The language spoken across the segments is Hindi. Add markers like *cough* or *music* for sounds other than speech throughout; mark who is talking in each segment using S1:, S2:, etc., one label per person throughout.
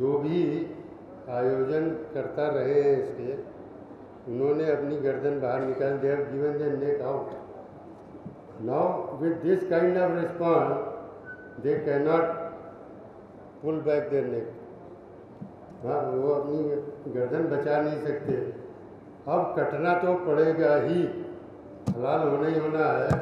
S1: जो भी आयोजन करता रहे हैं इसके, उन्होंने अपनी गर्दन बाहर निकाल दिया। Given the neck out. Now with this kind of response they can not pull back their neck हाँ वो अपनी गर्दन बचा नहीं सकते। अब कटना तो पड़ेगा ही। हलाल होना ही होना है।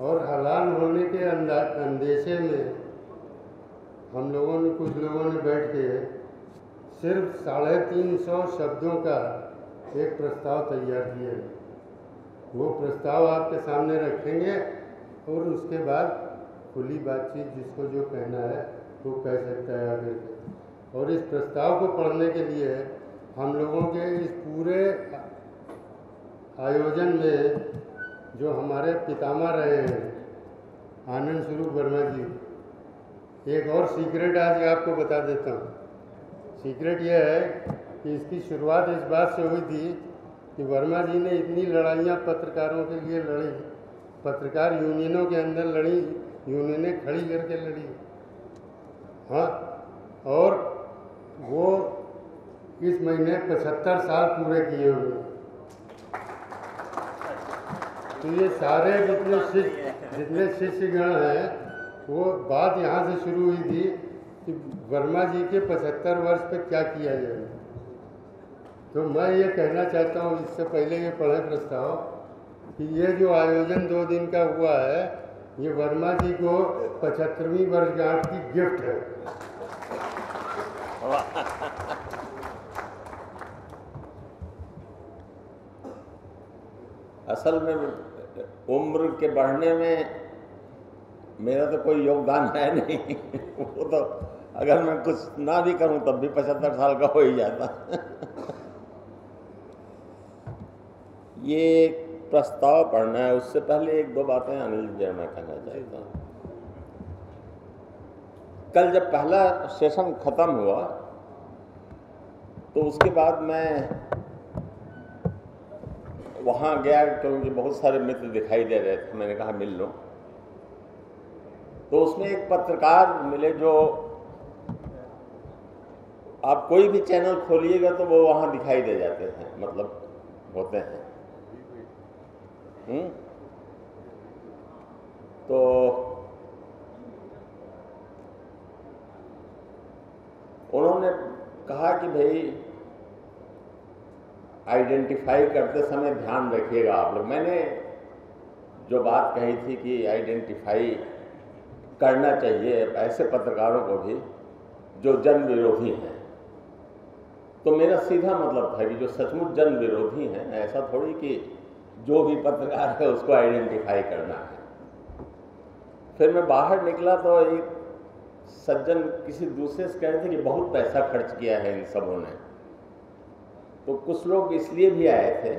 S1: और हलाल होने के अंदा, अंदेशे में हम लोगों ने, कुछ लोगों ने बैठ के सिर्फ़ साढ़े तीन सौ शब्दों का एक प्रस्ताव तैयार किया है। वो प्रस्ताव आपके सामने रखेंगे और उसके बाद खुली बातचीत जिसको जो कहना है, वो कह सकता है आगे के और इस प्रस्ताव को पढ़ने के लिए हम लोगों के इस पूरे आयोजन में जो हमारे पितामह रहे हैं, आनंद स्वरूप वर्मा जी एक और सीक्रेट आज आपको बता देता हूँ। सीक्रेट यह है कि इसकी शुरुआत इस बात से हुई थी कि वर्मा जी ने इतनी लड़ाइयाँ पत्रकारों के लिए लड़ी, पत्रकार यूनियनों के अंदर लड़ी, यूनियनें खड़ी करके लड़ी। हाँ और वो इस महीने पचहत्तर साल पूरे किए हुए तो ये सारे जितने शिष्य, जितने शिष्यगण हैं वो बात यहाँ से शुरू हुई थी कि वर्मा जी के पचहत्तर वर्ष पे क्या किया जाए तो मैं ये कहना चाहता हूँ, इससे पहले ये पढ़े प्रस्ताव, कि ये जो आयोजन दो दिन का हुआ है, ये वर्मा जी को पचहत्तरवीं वर्षगांठ की गिफ्ट है।
S2: असल में उम्र के बढ़ने में मेरा तो कोई योगदान है नहीं। वो तो अगर मैं कुछ ना भी करूँ तब भी पचहत्तर साल का हो ही जाता। ये प्रस्ताव पढ़ना है उससे पहले एक दो बातें अनिल जी मैं कहना चाहता हूँ। कल जब पहला सेशन खत्म हुआ तो उसके बाद मैं वहाँ गया तो मुझे बहुत सारे मित्र दिखाई दे रहे थे। मैंने कहा मिल लो। तो उसमें एक पत्रकार मिले जो आप कोई भी चैनल खोलिएगा तो वो वहाँ दिखाई दे जाते हैं मतलब होते हैं हुँ? तो उन्होंने कहा कि भाई, आइडेंटिफाई करते समय ध्यान रखिएगा आप लोग मैंने जो बात कही थी कि आइडेंटिफाई करना चाहिए ऐसे पत्रकारों को भी, जो जन विरोधी हैं। तो मेरा सीधा मतलब था कि जो सचमुच जन विरोधी हैं, ऐसा थोड़ी कि जो भी पत्रकार है, उसको आइडेंटिफाई करना है। फिर मैं बाहर निकला तो एक सज्जन किसी दूसरे से कह रहे थे कि बहुत पैसा खर्च किया है इन सबों ने। तो कुछ लोग इसलिए भी आए थे,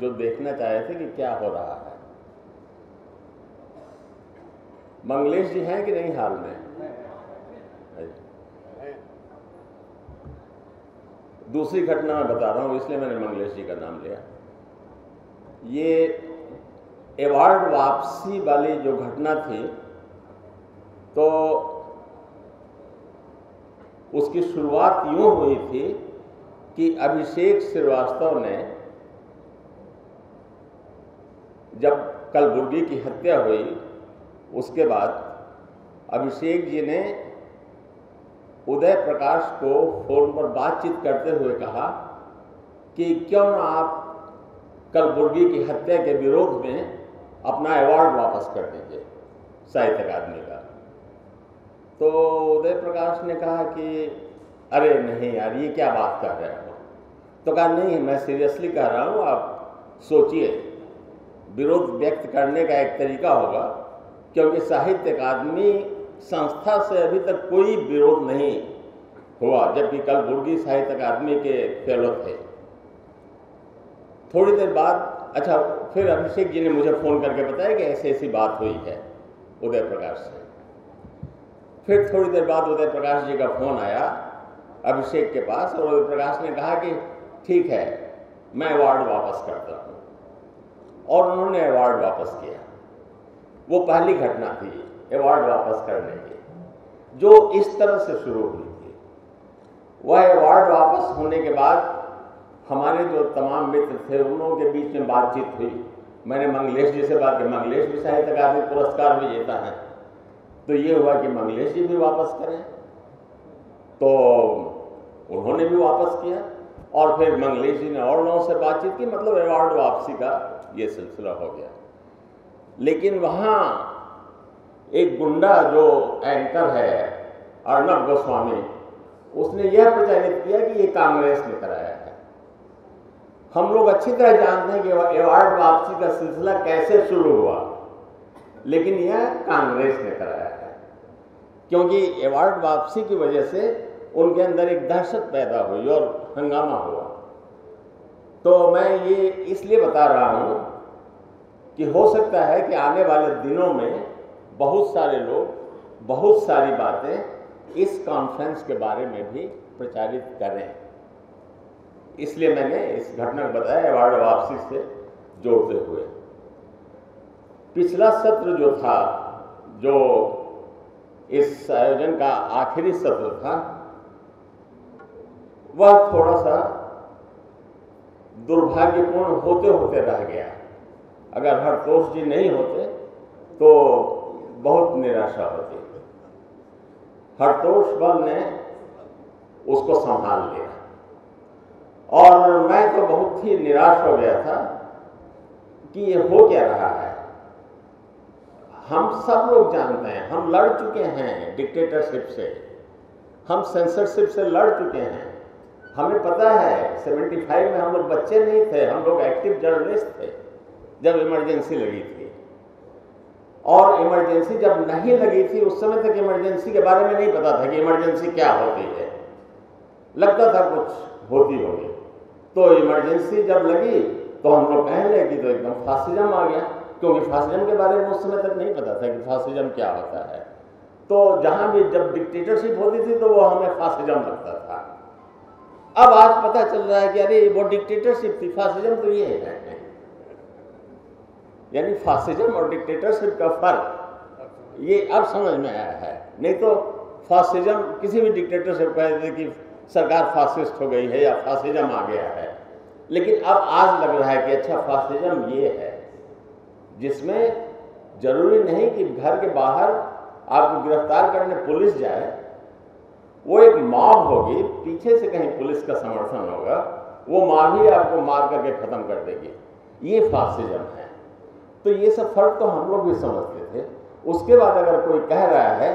S2: जो देखना चाह रहे थे कि क्या हो रहा है। मंगलेश जी हैं कि नहीं हाल में? दूसरी घटना मैं बता रहा हूँ, इसलिए मैंने मंगलेश जी का नाम लिया। ये अवार्ड वापसी वाली जो घटना थी तो उसकी शुरुआत यूँ हुई थी कि अभिषेक श्रीवास्तव ने जब कलबुर्गी की हत्या हुई उसके बाद अभिषेक जी ने उदय प्रकाश को फ़ोन पर बातचीत करते हुए कहा कि क्यों ना आप कलबुर्गी की हत्या के विरोध में अपना अवार्ड वापस कर दीजिए साहित्य अकादमी का। तो उदय प्रकाश ने कहा कि अरे नहीं यार, ये क्या बात कर रहे हो? तो कहा, नहीं, मैं सीरियसली कह रहा हूँ, आप सोचिए, विरोध व्यक्त करने का एक तरीका होगा। क्योंकि साहित्य अकादमी संस्था से अभी तक कोई विरोध नहीं हुआ, जबकि कल बुर्गी साहित्य अकादमी के फेलो थे। थोड़ी देर बाद अच्छा फिर अभिषेक जी ने मुझे फ़ोन करके बताया कि ऐसी ऐसी बात हुई है उदय प्रकाश से। फिर थोड़ी देर बाद उदय प्रकाश जी का फ़ोन आया अभिषेक के पास और उदय प्रकाश ने कहा कि ठीक है, मैं अवार्ड वापस करता हूँ। और उन्होंने अवार्ड वापस किया। वो पहली घटना थी अवार्ड वापस करने की, जो इस तरह से शुरू हुई थी। वह अवार्ड वापस होने के बाद हमारे जो तमाम मित्र थे, उन लोगों के बीच में बातचीत हुई। मैंने मंगलेश जी से बात की, मंगलेश भी साहित्य अकादमी पुरस्कार विजेता है। तो ये हुआ कि मंगलेश जी भी वापस करें। तो उन्होंने भी वापस किया और फिर मंगलेश जी ने और लोगों से बातचीत की मतलब अवार्ड वापसी का ये सिलसिला हो गया। लेकिन वहाँ एक गुंडा जो एंकर है अर्णब गोस्वामी, उसने यह प्रचारित किया कि ये कांग्रेस ने कराया है। हम लोग अच्छी तरह जानते हैं कि अवार्ड वापसी का सिलसिला कैसे शुरू हुआ, लेकिन यह कांग्रेस ने कराया है। क्योंकि अवार्ड वापसी की वजह से उनके अंदर एक दहशत पैदा हुई और हंगामा हुआ। तो मैं ये इसलिए बता रहा हूँ कि हो सकता है कि आने वाले दिनों में बहुत सारे लोग, बहुत सारी बातें इस कॉन्फ्रेंस के बारे में भी प्रचारित करें इसलिए मैंने इस घटना को बताया, अवार्ड वापसी से जोड़ते हुए। पिछला सत्र जो था, जो इस आयोजन का आखिरी सत्र था, वह थोड़ा सा दुर्भाग्यपूर्ण होते होते रह गया। अगर हरतोष जी नहीं होते तो बहुत निराशा होती। हरतोष बल ने उसको संभाल लिया। और मैं तो बहुत ही निराश हो गया था कि ये हो क्या रहा है। हम सब लोग जानते हैं, हम लड़ चुके हैं डिक्टेटरशिप से। हम सेंसरशिप से लड़ चुके हैं। हमें पता है 75 में हम लोग बच्चे नहीं थे, हम लोग एक्टिव जर्नलिस्ट थे। जब इमरजेंसी लगी थी। और इमरजेंसी जब नहीं लगी थी, उस समय तक इमरजेंसी के बारे में नहीं पता था कि इमरजेंसी क्या होती है। लगता था कुछ होती होगी। तो इमरजेंसी जब लगी तो हम लोग कहने लगे तो एकदम फासिज्म आ गया। क्योंकि फासिज्म के बारे में उस समय तक नहीं पता था कि फासिज्म क्या होता है। तो जहाँ भी जब डिक्टेटरशिप होती थी तो वो हमें फासिज्म लगता था। अब आज पता चल रहा है कि अरे, वो डिक्टेटरशिप थी। फासिज्म तो ये है। यानी फासिज्म और डिक्टेटरशिप का फ़र्क। ये अब समझ में आया है। नहीं तो फासिज्म, किसी भी डिक्टेटरशिप कह देते कि सरकार फासिस्ट हो गई है या फासिज्म आ गया है। लेकिन अब आज लग रहा है कि अच्छा फासिज्म ये है, जिसमें ज़रूरी नहीं कि घर के बाहर आपको गिरफ़्तार करने पुलिस जाए, वो एक मॉब होगी, पीछे से कहीं पुलिस का समर्थन होगा, वो माँ भी आपको मार करके ख़त्म कर देगी। ये फासिज्म है। तो ये सब फ़र्क तो हम लोग भी समझते थे। उसके बाद अगर कोई कह रहा है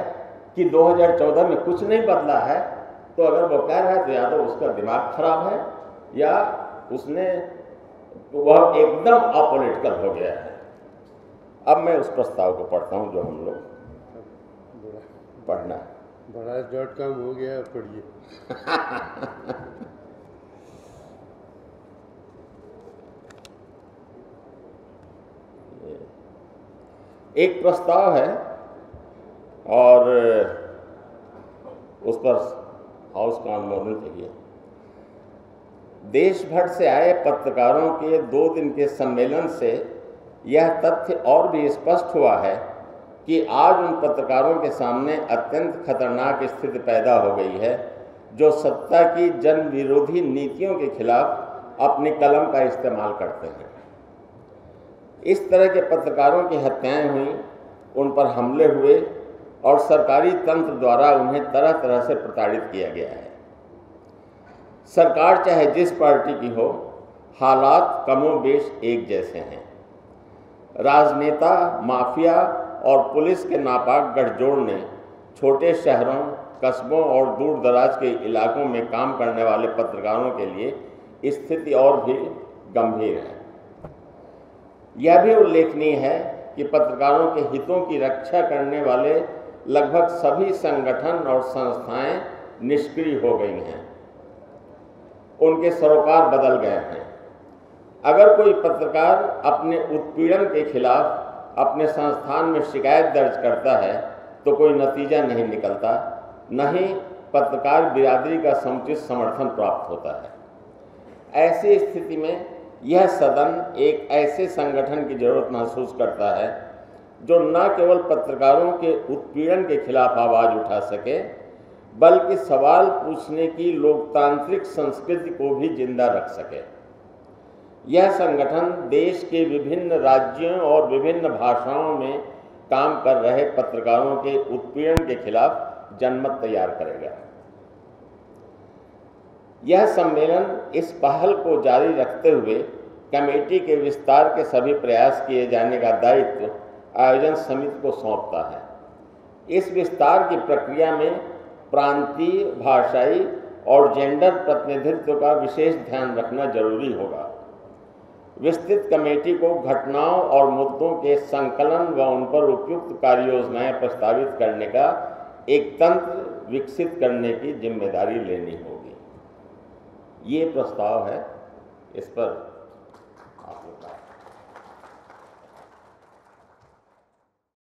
S2: कि 2014 में कुछ नहीं बदला है तो अगर वो कह रहा है तो या तो उसका दिमाग खराब है या उसने वह एकदम अपोलिटिकल हो गया है। अब मैं उस प्रस्ताव को पढ़ता हूँ जो हम लोग पढ़ना है।
S1: बड़ा डॉट कॉम हो गया पढ़िए। *laughs*
S2: एक प्रस्ताव है और उस पर हाउस का अनुमोदन चाहिए देश भर से आए पत्रकारों के दो दिन के सम्मेलन से यह तथ्य और भी स्पष्ट हुआ है कि आज उन पत्रकारों के सामने अत्यंत खतरनाक स्थिति पैदा हो गई है, जो सत्ता की जन विरोधी नीतियों के खिलाफ अपनी कलम का इस्तेमाल करते हैं। इस तरह के पत्रकारों की हत्याएँ हुई, उन पर हमले हुए और सरकारी तंत्र द्वारा उन्हें तरह तरह से प्रताड़ित किया गया है। सरकार चाहे जिस पार्टी की हो, हालात कमोबेश एक जैसे हैं। राजनेता, माफिया और पुलिस के नापाक गठजोड़ ने छोटे शहरों, कस्बों और दूर दराज के इलाकों में काम करने वाले पत्रकारों के लिए स्थिति और भी गंभीर है। यह भी उल्लेखनीय है कि पत्रकारों के हितों की रक्षा करने वाले लगभग सभी संगठन और संस्थाएँ निष्क्रिय हो गई हैं। उनके सरोकार बदल गए हैं। अगर कोई पत्रकार अपने उत्पीड़न के खिलाफ अपने संस्थान में शिकायत दर्ज करता है तो कोई नतीजा नहीं निकलता, न ही पत्रकार बिरादरी का समुचित समर्थन प्राप्त होता है। ऐसी स्थिति में यह सदन एक ऐसे संगठन की ज़रूरत महसूस करता है, जो न केवल पत्रकारों के उत्पीड़न के खिलाफ आवाज़ उठा सके, बल्कि सवाल पूछने की लोकतांत्रिक संस्कृति को भी ज़िंदा रख सके। यह संगठन देश के विभिन्न राज्यों और विभिन्न भाषाओं में काम कर रहे पत्रकारों के उत्पीड़न के खिलाफ जनमत तैयार करेगा। यह सम्मेलन इस पहल को जारी रखते हुए कमेटी के विस्तार के सभी प्रयास किए जाने का दायित्व आयोजन समिति को सौंपता है। इस विस्तार की प्रक्रिया में प्रांतीय भाषाई और जेंडर प्रतिनिधित्व का विशेष ध्यान रखना ज़रूरी होगा। विस्तृत कमेटी को घटनाओं और मुद्दों के संकलन व उन पर उपयुक्त कार्य योजनाएँ प्रस्तावित करने का एक तंत्र विकसित करने की ज़िम्मेदारी लेनी होगी। ये प्रस्ताव है इस पर।